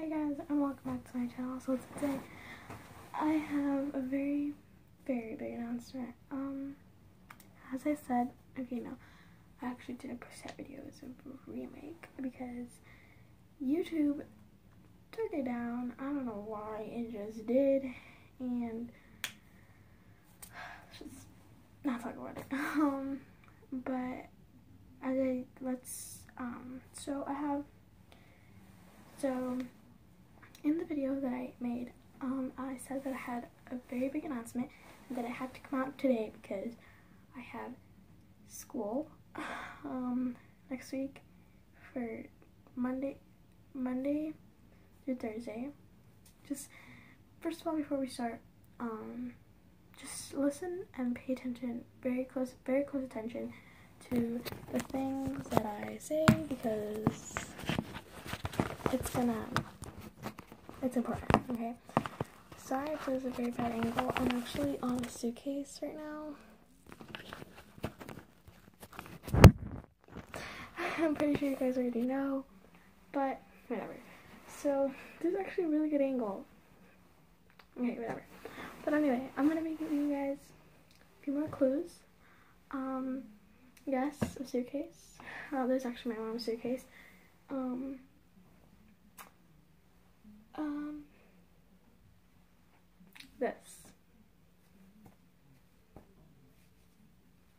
Hey guys, and welcome back to my channel. So today, I have a very, very big announcement. Um, as I said, okay, no, I actually didn't push that video as a remake because YouTube took it down. I don't know why, it just did, and let's just not talk about it. Um, but as I let's um, so I have so in the video that I made, um, I said that I had a very big announcement that it had to come out today because I have school um, next week for Monday, Monday through Thursday. Just first of all, before we start, um, just listen and pay attention, very close, very close attention to the things that I say because it's gonna it's important, okay? Sorry if there's a very bad angle. I'm actually on a suitcase right now. I'm pretty sure you guys already know, but whatever. So, this is actually a really good angle. Okay, whatever. But anyway, I'm gonna be giving you guys a few more clues. Um, yes, a suitcase. Oh, there's actually my mom's suitcase. Um, this.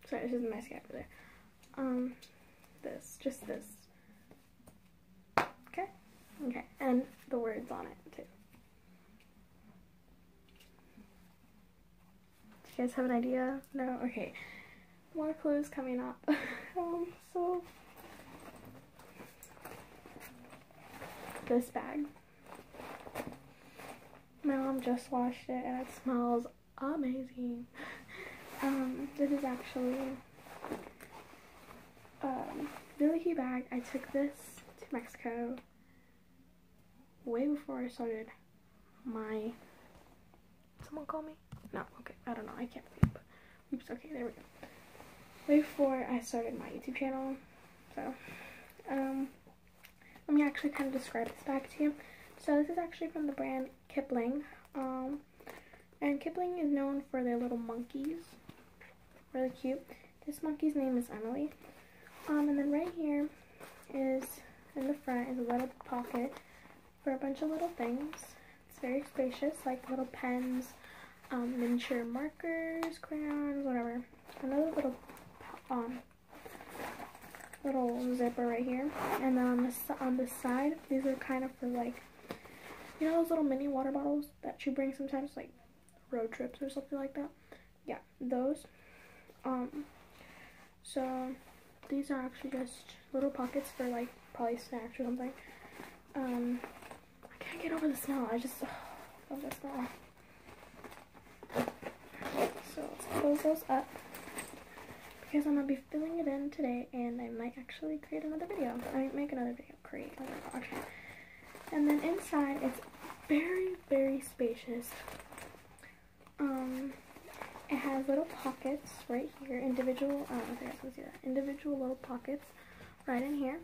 Sorry, this isn't my scapular. Um, this, just this. Okay? Okay, and the words on it, too. Do you guys have an idea? No? Okay. More clues coming up. um, so... This bag. My mom just washed it and it smells amazing. Um, this is actually um, really cute bag. I took this to Mexico way before I started my. Someone call me? No, okay, I don't know. I can't. But, oops, okay, there we go. Way before I started my YouTube channel. So, um, let me actually kind of describe this bag to you. So this is actually from the brand Kipling. Um, and Kipling is known for their little monkeys. Really cute. This monkey's name is Emily. Um, and then right here is, in the front, is a little pocket for a bunch of little things. It's very spacious, like little pens, um, miniature markers, crayons, whatever. Another little, um, little zipper right here. And then on the, on the side, these are kind of for like you know those little mini water bottles that you bring sometimes, like road trips or something like that? Yeah, those. Um, so these are actually just little pockets for like probably snacks or something. Um, I can't get over the smell. I just oh, love the smell. So let's close those up because I'm gonna be filling it in today, and I might actually create another video. I might make another video. Create. Oh my gosh. And then inside, it's very, very spacious. Um, it has little pockets right here, individual, I don't know if you guys can see that, individual little pockets right in here,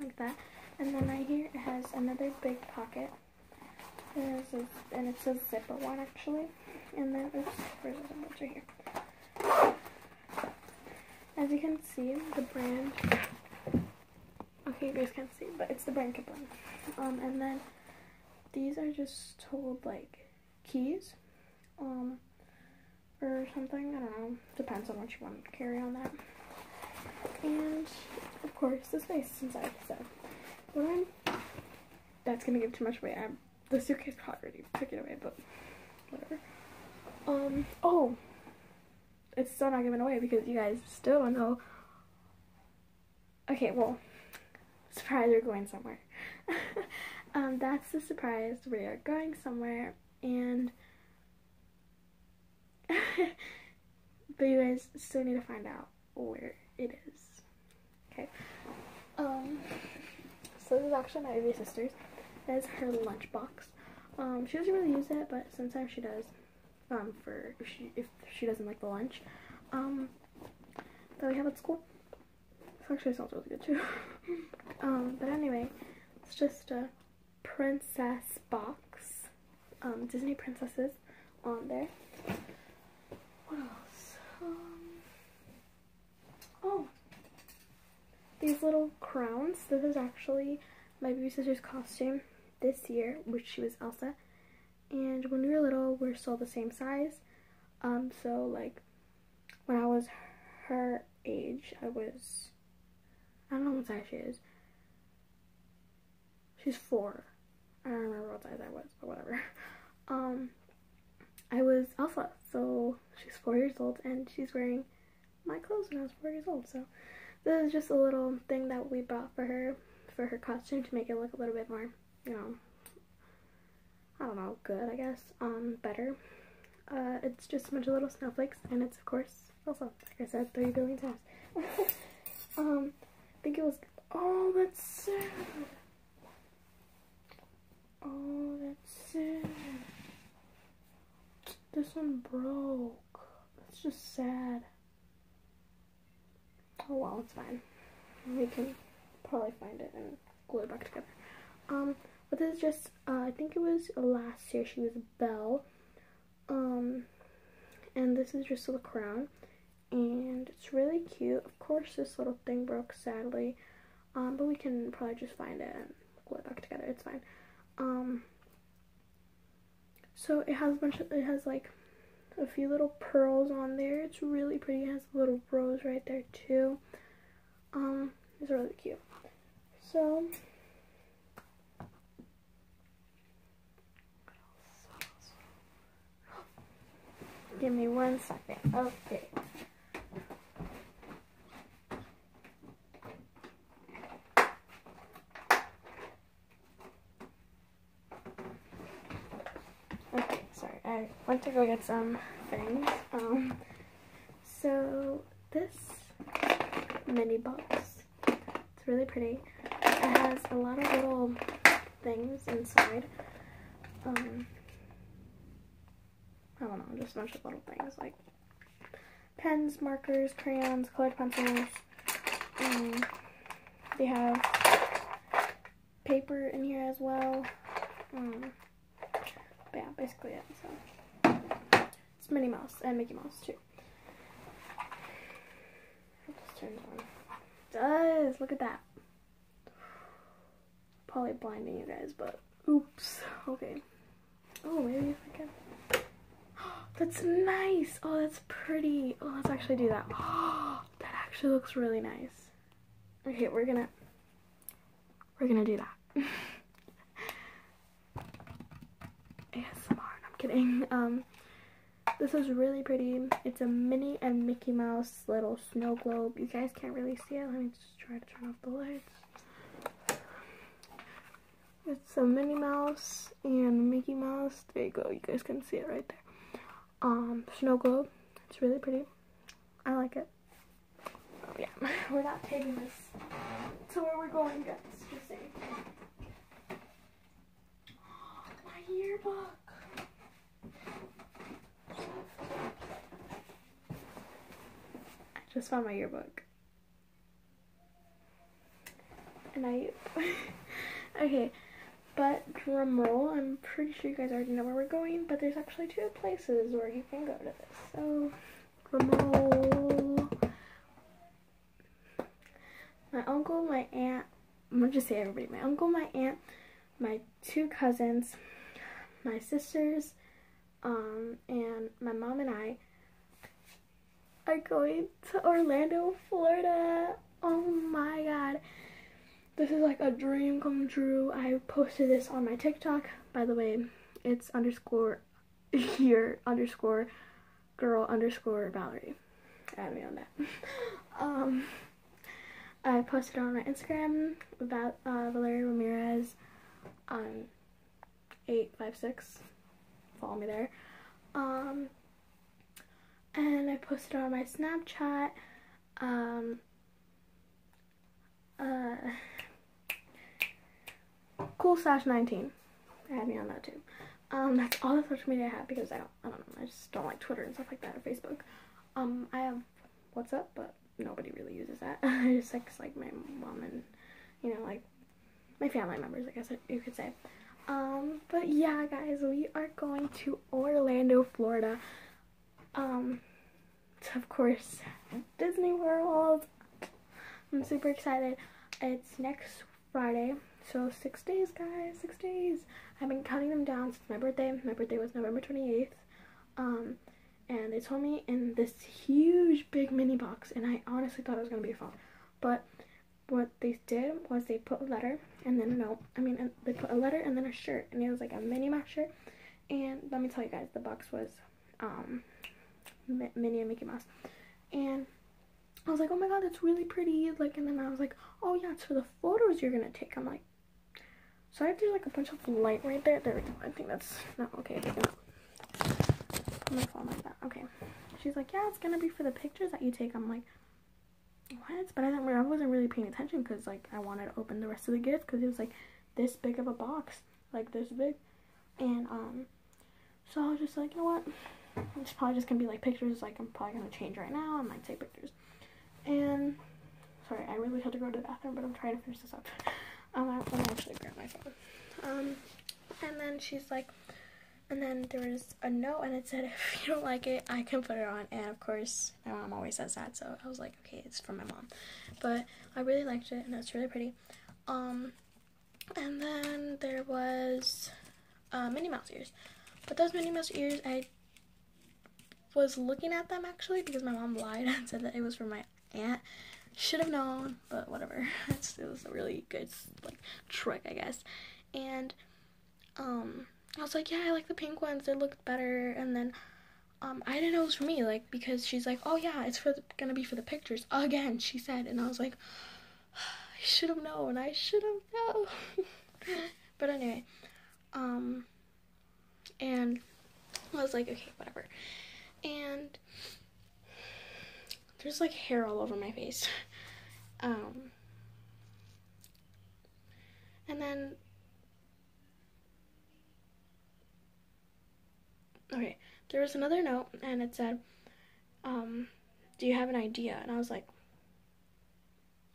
like that. And then right here, it has another big pocket. And says, and it says zipper one actually. And then, oops, where's the zipper? right here. As you can see, the brand Okay, you guys can't see, but it's the brand Kipling. Um, and then these are just told like keys, um, or something. I don't know. Depends on what you want to carry on that. And of course, the space inside. So that's gonna give too much away. I'm the suitcase already took it away, but whatever. Um. Oh, it's still not giving away because you guys still don't know. Okay, well surprise we're going somewhere. um, that's the surprise. We are going somewhere and but you guys still need to find out where it is. Okay. Um so this is actually my baby sister's. That is her lunchbox. Um she doesn't really use it, but sometimes she does. Um for if she if she doesn't like the lunch. Um that we have at school. This actually smells really good too. um, but anyway, it's just a princess box, um, Disney princesses on there. What else? Um, oh, these little crowns. This is actually my baby sister's costume this year, which she was Elsa. And when we were little, we are still the same size. Um, so like when I was her age, I was I don't know what size she is. She's four. I don't remember what size I was, but whatever. Um, I was Elsa, so she's four years old, and she's wearing my clothes when I was four years old. So this is just a little thing that we bought for her for her costume to make it look a little bit more, you know, I don't know, good, I guess, um, better. Uh, it's just a bunch of little snowflakes, and it's, of course, also, like I said, 3 billion times. um, I think it was, oh, that's sad. Oh, that's sad. One broke. That's just sad. Oh well, it's fine. We can probably find it and glue it back together. Um, but this is just, uh, I think it was last year she was Belle. Um, and this is just a crown. And it's really cute. Of course, this little thing broke, sadly. Um, but we can probably just find it and glue it back together. It's fine. Um, so it has a bunch of, it has like a few little pearls on there. It's really pretty. It has a little rose right there too. Um, it's really cute. So, give me one second. Okay. Okay, sorry. I went to go get some things. Um, so this mini box, it's really pretty. It has a lot of little things inside. Um, I don't know, just a bunch of little things like pens, markers, crayons, colored pencils. Um, they have paper in here as well. Um, but yeah, basically it. So it's Minnie Mouse and Mickey Mouse too. It just turns on. It does look at that. Probably blinding you guys, but oops. Okay. Oh, maybe if I can. That's nice. Oh, that's pretty. Oh, let's actually do that. Oh, that actually looks really nice. Okay, we're gonna we're gonna do that. ASMR. I'm kidding. Um, this is really pretty. It's a Minnie and Mickey Mouse little snow globe. You guys can't really see it. Let me just try to turn off the lights. It's a Minnie Mouse and Mickey Mouse. There you go. You guys can see it right there. Um, snow globe. It's really pretty. I like it. Oh yeah, we're not taking this to where we're going, guys. Just saying. My yearbook. Just found my yearbook. And I okay, but drum roll, I'm pretty sure you guys already know where we're going, but there's actually two places where you can go to this. So drum roll. My uncle, my aunt, I'm gonna just say everybody. My uncle, my aunt, my two cousins, my sisters, um, and my mom and I are going to Orlando, Florida. Oh my god. This is like a dream come true. I posted this on my TikTok. By the way, it's underscore here underscore girl underscore Valerie. Add me on that. um, I posted on my Instagram about uh, Valerie Ramirez um, 856. Follow me there. Um, and I posted on my Snapchat. Um, uh, cool slash 19. Add me on that too. Um, that's all the social media I have because I don't, I don't know, I just don't like Twitter and stuff like that or Facebook. Um, I have WhatsApp, but nobody really uses that. I just like, like my mom and, you know, like my family members, I guess you could say. Um, but yeah, guys, we are going to Orlando, Florida. Um, of course, Disney World. I'm super excited. It's next Friday, so six days, guys, six days. I've been counting them down since my birthday. My birthday was November 28th. Um, and they told me in this huge big mini box, and I honestly thought it was gonna be a phone, but what they did was they put a letter and then a note. I mean, they put a letter and then a shirt, and it was like a Minnie Mouse shirt. And let me tell you guys, the box was um, Minnie and Mickey Mouse, and I was like, oh my god, that's really pretty. Like, and then I was like, oh yeah, it's for the photos you're gonna take. I'm like, so I have to do like a bunch of light right there. There we go. I think that's not okay. Put my phone like that. Okay. She's like, yeah, it's gonna be for the pictures that you take. I'm like what? But I didn't. I wasn't really paying attention because like I wanted to open the rest of the gift because it was like this big of a box, like this big, and um, so I was just like, you know what? It's probably just gonna be like pictures. Like I'm probably gonna change right now. I might take pictures. And sorry, I really had to go to the bathroom, but I'm trying to finish this up. Um, I'm gonna actually grab my phone. Um, and then she's like, and then there was a note and it said, if you don't like it, I can put it on. And of course, my mom always says that. So I was like, okay, it's from my mom. But I really liked it and it's really pretty. Um, and then there was uh, Minnie Mouse ears. But those Minnie Mouse ears, I was looking at them actually because my mom lied and said that it was for my aunt. Should have known, but whatever. It's, it was a really good like trick, I guess. And um I was like, yeah, I like the pink ones. They look better. And then um, I didn't know it was for me, like because she's like, oh yeah, it's for the, gonna be for the pictures again. She said, and I was like, I should have known. I should have known. but anyway, um, and I was like, okay, whatever. And there's like hair all over my face. Um, and then okay, there was another note and it said, um, do you have an idea? And I was like,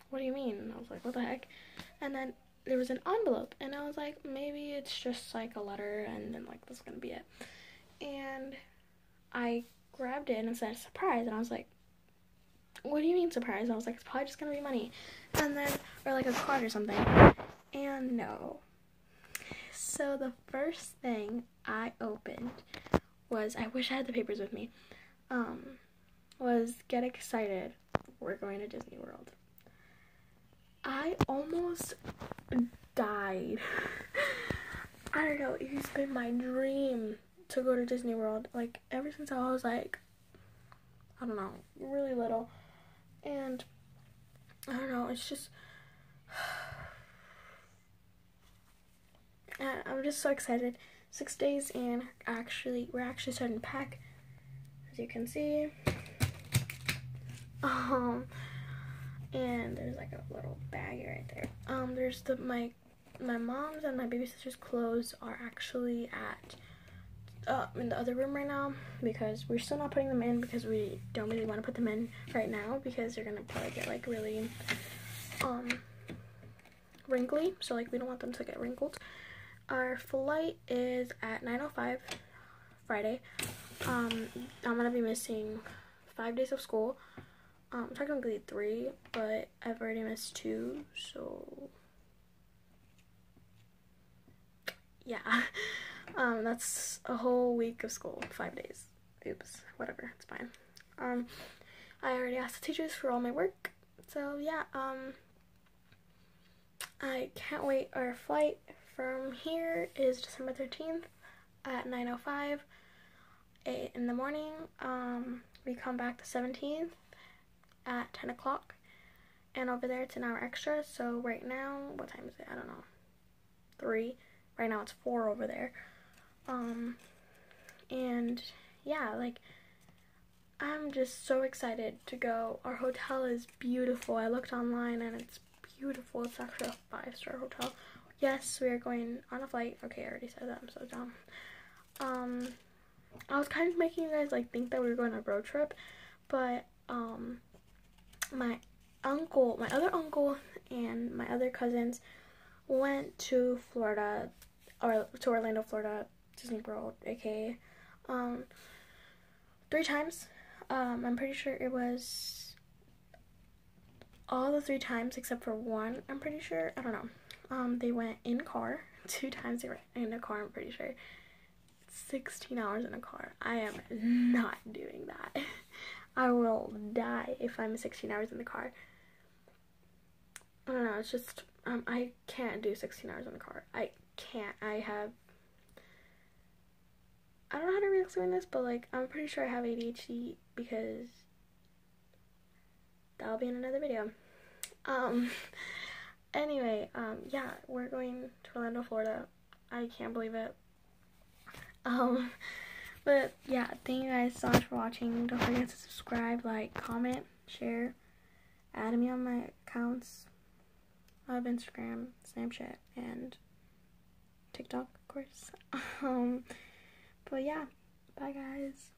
what do you mean? And I was like, what the heck? And then there was an envelope and I was like, maybe it's just like a letter and then like this is gonna be it. And I grabbed it and said surprise and I was like, what do you mean surprise? And I was like, it's probably just gonna be money. And then, or like a card or something. And no. So the first thing I opened was I wish I had the papers with me. Um, was get excited. We're going to Disney World. I almost died. I don't know. It's been my dream to go to Disney World. Like ever since I was like, I don't know, really little, and I don't know. It's just. I'm just so excited six days and actually we're actually starting to pack as you can see um and there's like a little bag right there um there's the my my mom's and my baby sister's clothes are actually at uh, in the other room right now because we're still not putting them in because we don't really want to put them in right now because they're gonna probably get like really um wrinkly so like we don't want them to get wrinkled our flight is at 9.05 Friday. Um, I'm to be missing five days of school. Um, technically three, but I've already missed two, so yeah. Um, that's a whole week of school, five days. Oops, whatever, it's fine. Um, I already asked the teachers for all my work, so yeah, um, I can't wait. Our flight from here is December 13th at 9.05 in the morning. Um, we come back the 17th at 10 o'clock. And over there it's an hour extra. So right now, what time is it? I don't know. 3. Right now it's 4 over there. Um, and yeah, like, I'm just so excited to go. Our hotel is beautiful. I looked online and it's beautiful. It's actually a five star hotel. Yes, we are going on a flight. Okay, I already said that. I'm so dumb. Um, I was kind of making you guys like think that we were going on a road trip, but um, my uncle, my other uncle, and my other cousins went to Florida or to Orlando, Florida, Disney World, aka um, three times. Um, I'm pretty sure it was all the three times except for one. I'm pretty sure. I don't know. Um, they went in car. Two times they were in a car. I'm pretty sure. 16 hours in a car. I am not doing that. I will die if I'm 16 hours in the car. I don't know. It's just um, I can't do 16 hours in the car. I can't. I have. I don't know how to really explain this, but like I'm pretty sure I have ADHD because that'll be in another video. Um. Anyway, um, yeah, we're going to Orlando, Florida. I can't believe it. Um, but yeah, thank you guys so much for watching. Don't forget to subscribe, like, comment, share, add me on my accounts of Instagram, Snapchat, and TikTok, of course. Um, but yeah, bye guys.